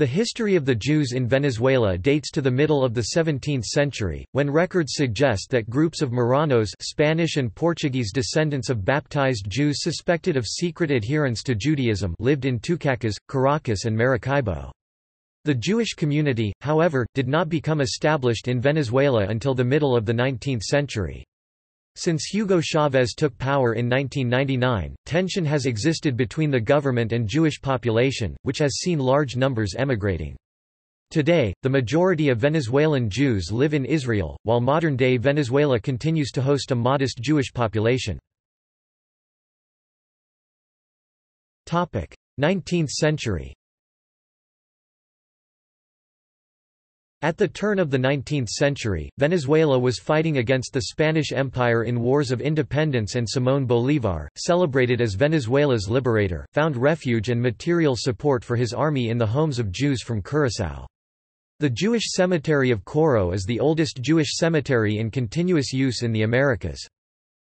The history of the Jews in Venezuela dates to the middle of the 17th century, when records suggest that groups of Marranos Spanish and Portuguese descendants of baptized Jews suspected of secret adherence to Judaism lived in Tucacas, Caracas and Maracaibo. The Jewish community, however, did not become established in Venezuela until the middle of the 19th century. Since Hugo Chavez took power in 1999, tension has existed between the government and Jewish population, which has seen large numbers emigrating. Today, the majority of Venezuelan Jews live in Israel, while modern-day Venezuela continues to host a modest Jewish population. 19th century At the turn of the 19th century, Venezuela was fighting against the Spanish Empire in wars of independence and Simón Bolívar, celebrated as Venezuela's liberator, found refuge and material support for his army in the homes of Jews from Curaçao. The Jewish cemetery of Coro is the oldest Jewish cemetery in continuous use in the Americas.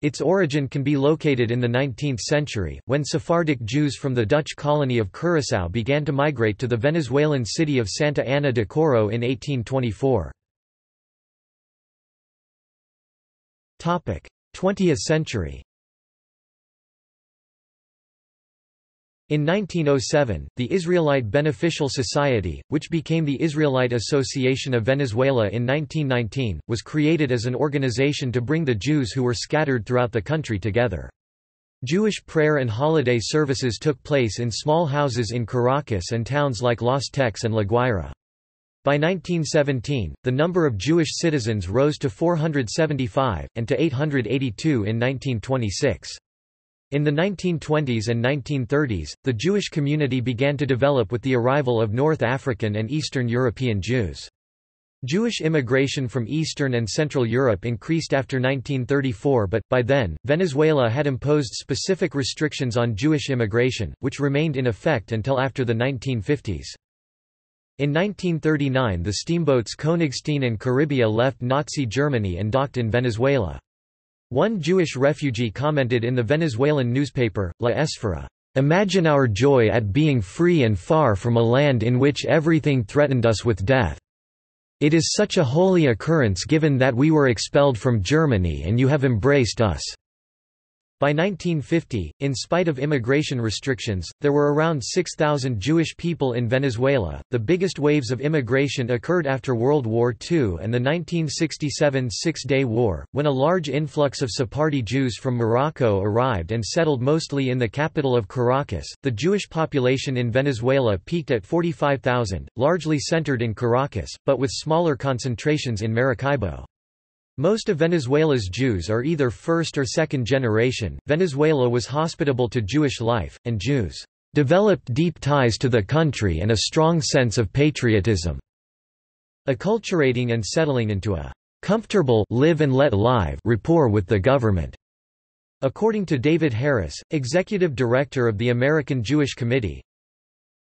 Its origin can be located in the 19th century, when Sephardic Jews from the Dutch colony of Curaçao began to migrate to the Venezuelan city of Santa Ana de Coro in 1824. 20th century In 1907, the Israelite Beneficial Society, which became the Israelite Association of Venezuela in 1919, was created as an organization to bring the Jews who were scattered throughout the country together. Jewish prayer and holiday services took place in small houses in Caracas and towns like Los Teques and La Guaira. By 1917, the number of Jewish citizens rose to 475, and to 882 in 1926. In the 1920s and 1930s, the Jewish community began to develop with the arrival of North African and Eastern European Jews. Jewish immigration from Eastern and Central Europe increased after 1934 but, by then, Venezuela had imposed specific restrictions on Jewish immigration, which remained in effect until after the 1950s. In 1939 the steamboats Königstein and Caribia left Nazi Germany and docked in Venezuela. One Jewish refugee commented in the Venezuelan newspaper, La Esfera, "...imagine our joy at being free and far from a land in which everything threatened us with death. It is such a holy occurrence given that we were expelled from Germany and you have embraced us." By 1950, in spite of immigration restrictions, there were around 6,000 Jewish people in Venezuela. The biggest waves of immigration occurred after World War II and the 1967 Six Day War, when a large influx of Sephardi Jews from Morocco arrived and settled mostly in the capital of Caracas. The Jewish population in Venezuela peaked at 45,000, largely centered in Caracas, but with smaller concentrations in Maracaibo. Most of Venezuela's Jews are either first or second generation. Venezuela was hospitable to Jewish life, and Jews developed deep ties to the country and a strong sense of patriotism, acculturating and settling into a comfortable live and let live rapport with the government. According to David Harris, executive director of the American Jewish Committee,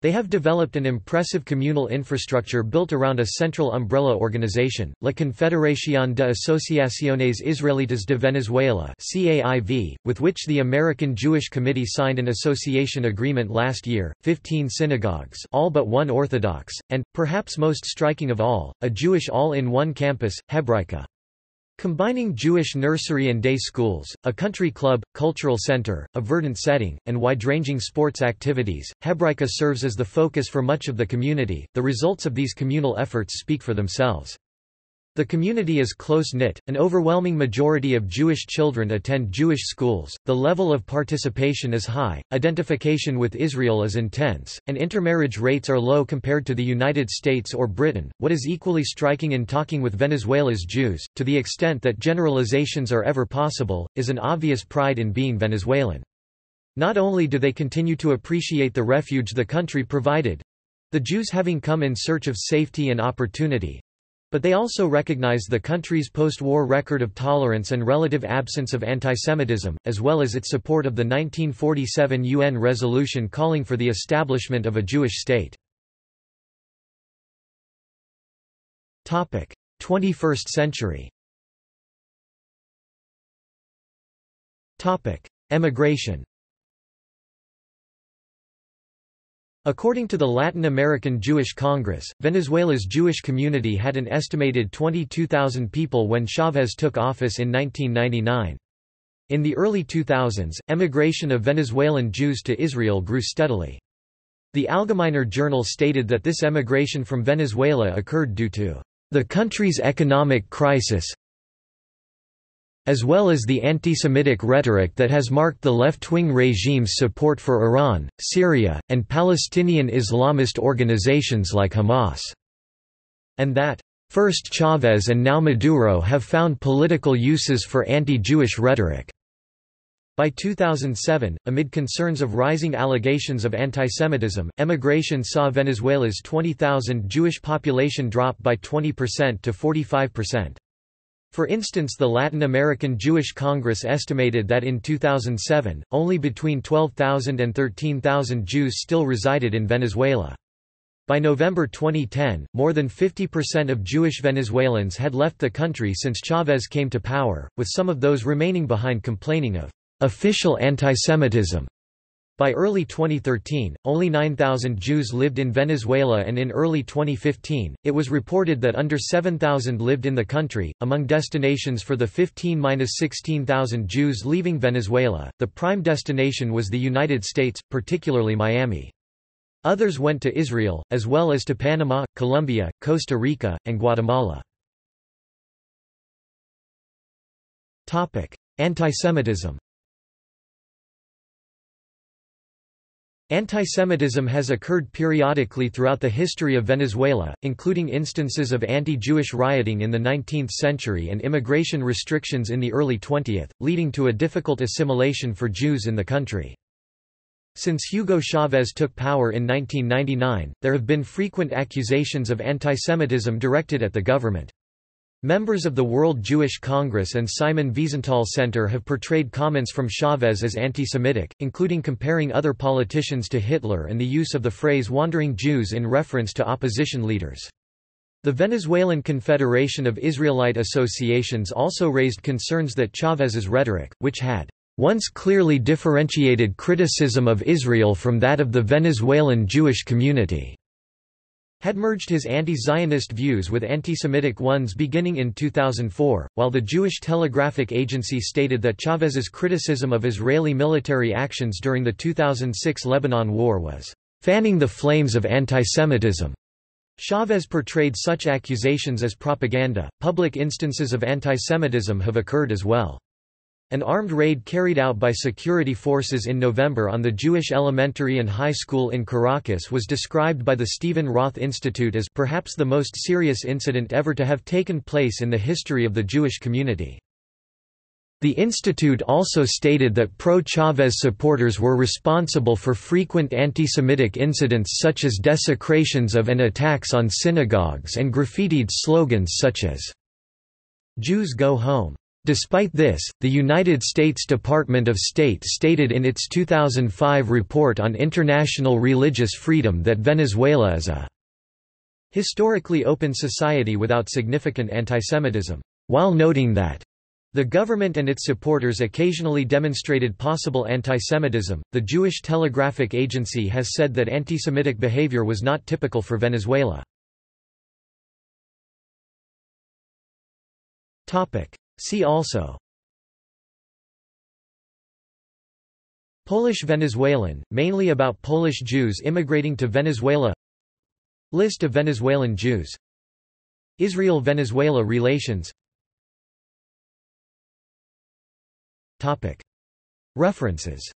they have developed an impressive communal infrastructure built around a central umbrella organization, La Confederación de Asociaciones Israelitas de Venezuela CAIV, with which the American Jewish Committee signed an association agreement last year, 15 synagogues all but one Orthodox, and, perhaps most striking of all, a Jewish all-in-one campus, Hebraica. Combining Jewish nursery and day schools, a country club, cultural center, a verdant setting, and wide-ranging sports activities, Hebraica serves as the focus for much of the community. The results of these communal efforts speak for themselves. The community is close-knit, an overwhelming majority of Jewish children attend Jewish schools, the level of participation is high, identification with Israel is intense, and intermarriage rates are low compared to the United States or Britain. What is equally striking in talking with Venezuela's Jews, to the extent that generalizations are ever possible, is an obvious pride in being Venezuelan. Not only do they continue to appreciate the refuge the country provided, the Jews having come in search of safety and opportunity, but they also recognize the country's post-war record of tolerance and relative absence of antisemitism, as well as its support of the 1947 UN resolution calling for the establishment of a Jewish state. 21st century Emigration According to the Latin American Jewish Congress, Venezuela's Jewish community had an estimated 22,000 people when Chavez took office in 1999. In the early 2000s, emigration of Venezuelan Jews to Israel grew steadily. The Algemeiner Journal stated that this emigration from Venezuela occurred due to the country's economic crisis, as well as the anti-Semitic rhetoric that has marked the left-wing regime's support for Iran, Syria, and Palestinian Islamist organizations like Hamas. And that, first Chavez and now Maduro have found political uses for anti-Jewish rhetoric. By 2007, amid concerns of rising allegations of antisemitism, emigration saw Venezuela's 20,000 Jewish population drop by 20% to 45%. For instance the Latin American Jewish Congress estimated that in 2007, only between 12,000 and 13,000 Jews still resided in Venezuela. By November 2010, more than 50% of Jewish Venezuelans had left the country since Chavez came to power, with some of those remaining behind complaining of official antisemitism. By early 2013, only 9,000 Jews lived in Venezuela and in early 2015, it was reported that under 7,000 lived in the country. Among destinations for the 15-16,000 Jews leaving Venezuela, the prime destination was the United States, particularly Miami. Others went to Israel, as well as to Panama, Colombia, Costa Rica, and Guatemala. Antisemitism Antisemitism has occurred periodically throughout the history of Venezuela, including instances of anti-Jewish rioting in the 19th century and immigration restrictions in the early 20th, leading to a difficult assimilation for Jews in the country. Since Hugo Chavez took power in 1999, there have been frequent accusations of antisemitism directed at the government. Members of the World Jewish Congress and Simon Wiesenthal Center have portrayed comments from Chavez as anti-Semitic, including comparing other politicians to Hitler and the use of the phrase wandering Jews in reference to opposition leaders. The Venezuelan Confederation of Israelite Associations also raised concerns that Chavez's rhetoric, which had once clearly differentiated criticism of Israel from that of the Venezuelan Jewish community, had merged his anti-Zionist views with anti-Semitic ones beginning in 2004, while the Jewish Telegraphic Agency stated that Chavez's criticism of Israeli military actions during the 2006 Lebanon War was fanning the flames of antisemitism. Chavez portrayed such accusations as propaganda. Public instances of antisemitism have occurred as well. An armed raid carried out by security forces in November on the Jewish elementary and high school in Caracas was described by the Stephen Roth Institute as perhaps the most serious incident ever to have taken place in the history of the Jewish community. The institute also stated that pro-Chavez supporters were responsible for frequent anti-Semitic incidents such as desecrations of and attacks on synagogues and graffitied slogans such as, "'Jews go home' Despite this, the United States Department of State stated in its 2005 report on international religious freedom that Venezuela is a historically open society without significant antisemitism, while noting that the government and its supporters occasionally demonstrated possible antisemitism. The Jewish Telegraphic Agency has said that antisemitic behavior was not typical for Venezuela. Topic: See also Polish Venezuelan, mainly about Polish Jews immigrating to Venezuela List of Venezuelan Jews Israel–Venezuela relations References